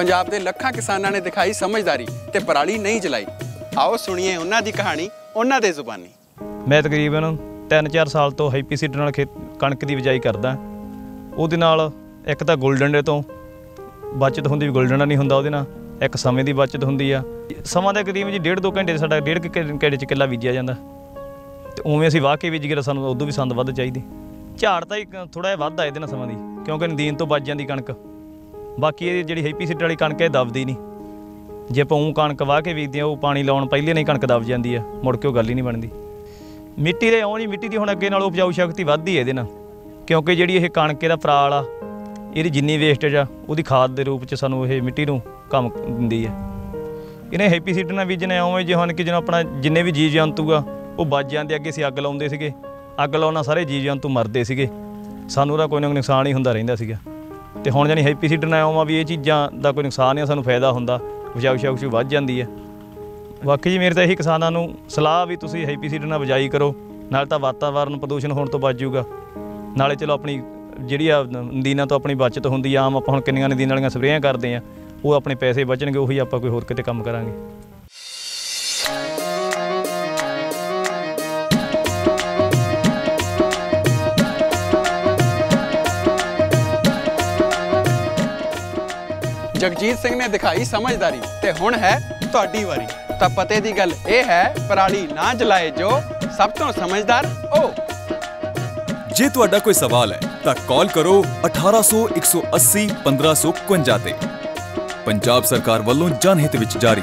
ਪੰਜਾਬ ਦੇ ਲੱਖਾਂ ਕਿਸਾਨਾਂ ਨੇ ਦਿਖਾਈ ਸਮਝਦਾਰੀ ਤੇ ਪਰਾਲੀ ਨਹੀਂ ਜਲਾਈ। ਆਓ ਸੁਣੀਏ ਉਹਨਾਂ ਦੀ ਕਹਾਣੀ, ਉਹਨਾਂ ਦੇ ਜ਼ੁਬਾਨੀ। ਮੈਂ ਤਕਰੀਬਨ 3-4 ਸਾਲ ਤੋਂ ਹੈਪੀ ਸੀਡ ਨਾਲ ਕਣਕ ਦੀ ਬਿਜਾਈ ਕਰਦਾ। ਉਹਦੇ ਨਾਲ ਇੱਕ ਤਾਂ ਗੋਲਡਨ ਡੇ ਤੋਂ ਬਚਤ ਹੁੰਦੀ ਵੀ ਗੋਲਡਨ ਨਹੀਂ ਹੁੰਦਾ ਉਹਦੇ ਨਾਲ, ਇੱਕ ਸਮੇਂ ਦੀ ਬਚਤ ਹੁੰਦੀ ਆ। ਸਮਾਂ ਦੇ ਕਰੀਬ ਜੀ ਡੇਢ ਦੋ ਘੰਟੇ ਸਾਡਾ, ਡੇਢ ਕੁ ਘੰ- ਘੰਟੇ ਚ ਕਿੱਲਾ ਬੀਜਿਆ ਜਾਂਦਾ। ਤੇ ਉਵੇਂ ਅਸੀਂ ਵਾਹ ਕੇ ਬੀਜ ਗਏ ਸਾਨੂੰ ਉਦੋਂ ਵੀ ਸੰਦ ਵੱਧ ਚਾਹੀਦੀ। ਝਾੜ ਤਾਂ ਥੋੜਾ ਜਿਹਾ ਵੱਧ ਆ ਇਹਦੇ ਨਾਲ ਸਮਾਂ ਦੀ, ਕਿਉਂਕਿ ਨਦੀਨ ਤੋਂ ਬਚ ਜਾਂਦੀ ਕਣਕ। ਬਾਕੀ ਇਹ ਜਿਹੜੀ ਹੈਪੀ ਸੀਡ ਵਾਲੀ ਕਣਕ ਹੈ, ਇਹ ਦਬਦੀ ਨਹੀਂ। ਜੇ ਆਪਾਂ ਉਹ ਕਣਕ ਵਾਹ ਕੇ ਬੀਜਦੇ ਆ ਉਹ ਪਾਣੀ ਲਾਉਣ ਪਹਿਲੇ ਨਹੀਂ ਕਣਕ ਦਬ ਜਾਂਦੀ ਆ, ਮੁੜ ਕੇ ਉਹ ਗੱਲ ਹੀ ਨਹੀਂ ਬਣਦੀ। ਮਿੱਟੀ ਦੇ ਇਉਂ ਨਹੀਂ, ਮਿੱਟੀ ਦੀ ਹੁਣ ਅੱਗੇ ਨਾਲੋਂ ਉਪਜਾਊ ਸ਼ਕਤੀ ਵੱਧਦੀ ਹੈ ਇਹਦੇ ਨਾਲ। ਕਿਉਂਕਿ ਜਿਹੜੀ ਇਹ ਕਣਕ ਇਹਦਾ ਪਰਾਲ ਆ, ਇਹਦੀ ਜਿੰਨੀ ਵੇਸਟੇਜ ਆ, ਉਹਦੀ ਖਾਦ ਦੇ ਰੂਪ ਚ ਸਾਨੂੰ ਇਹ ਮਿੱਟੀ ਨੂੰ ਕੰਮ ਦਿੰਦੀ ਹੈ ਇਹਨੇ ਹੈਪੀ ਸੀਡ ਨਾਲ ਬੀਜਣੇ ਉਵੇਂ ਜੇ ਹੁਣ ਕਿ ਜਿਹਨੂੰ ਆਪਣਾ ਜਿੰਨੇ ਵੀ ਜੀਵ ਜੰਤੂ ਆ, ਉਹ ਬਚ ਜਾਂਦੇ ਅੱਗੇ ਅਸੀਂ ਅੱਗ ਲਾਉਂਦੇ ਸੀਗੇ। ਅੱਗ ਲਾਉਣਾ ਸਾਰੇ ਜੀਵ ਜੰਤੂ ਮਰਦੇ ਸੀਗੇ। ਸਾਨੂੰ ਉਹਦਾ ਕੋਈ ਨਾ ਕੋਈ ਨੁਕਸਾਨ ਹੀ ਹੁੰਦਾ ਰਹਿੰਦਾ ਸੀਗਾ। ਤੇ ਹੁਣ ਜਾਨੀ ਹੈਪੀ ਸੀਡਰ ਨਾਲ ਆਉਂ ਵੀ ਇਹ ਚੀਜ਼ਾਂ ਦਾ ਕੋਈ ਨੁਕਸਾਨ ਨਹੀਂ ਆ, ਸਾਨੂੰ ਫਾਇਦਾ ਹੁੰਦਾ ਉਪਜਾਊ ਸ਼ਕਤੀ ਵੱਧ ਜਾਂਦੀ ਹੈ ਬਾਕੀ ਜੀ ਮੇਰੇ ਤਾਂ ਇਹੀ ਕਿਸਾਨਾਂ ਨੂੰ ਸਲਾਹ ਵੀ ਤੁਸੀਂ ਹੈਪੀ ਸੀਡਰ ਨਾਲ ਬਿਜਾਈ ਕਰੋ ਨਾਲ ਤਾਂ ਵਾਤਾਵਰਨ ਪ੍ਰਦੂਸ਼ਣ ਹੋਣ ਤੋਂ ਬਚ ਜਾਊਗਾ। ਨਾਲੇ ਚਲੋ ਆਪਣੀ ਜਿਹੜੀ ਆ ਨਦੀਨਾਂ ਤੋਂ ਆਪਣੀ ਬਚਤ ਹੁੰਦੀ ਆ ਆਮ ਆਪਾਂ ਹੁਣ ਕਿੰਨੀਆਂ ਨਦੀਨਾਂ ਵਾਲੀਆਂ ਸਪਰੇਆਂ ਕਰਦੇ ਆ ਉਹ ਆਪਣੇ ਪੈਸੇ ਬਚਣਗੇ ਉਹੀ ਆਪਾਂ ਕੋਈ ਹੋਰ ਕਿਤੇ ਕੰਮ ਕਰਾਂਗੇ। ਜਗਜੀਤ ਸਿੰਘ ਨੇ ਦਿਖਾਈ ਸਮਝਦਾਰੀ ਤੇ ਹੁਣ ਹੈ ਤੁਹਾਡੀ ਵਾਰੀ। ਤਾਂ ਪਤੇ ਦੀ ਗੱਲ ਇਹ ਹੈ, ਪਰਾਲੀ ਨਾ ਜਲਾਏ ਜੋ ਸਭ ਤੋਂ ਸਮਝਦਾਰ ਉਹ ਜੇ ਤੁਹਾਡਾ ਕੋਈ ਸਵਾਲ ਹੈ, ਤਾਂ ਕਾਲ ਕਰੋ 1800 180 1551 ਤੇ। ਪੰਜਾਬ ਸਰਕਾਰ ਵੱਲੋਂ ਜਨਹਿਤ ਵਿੱਚ ਜਾਰੀ।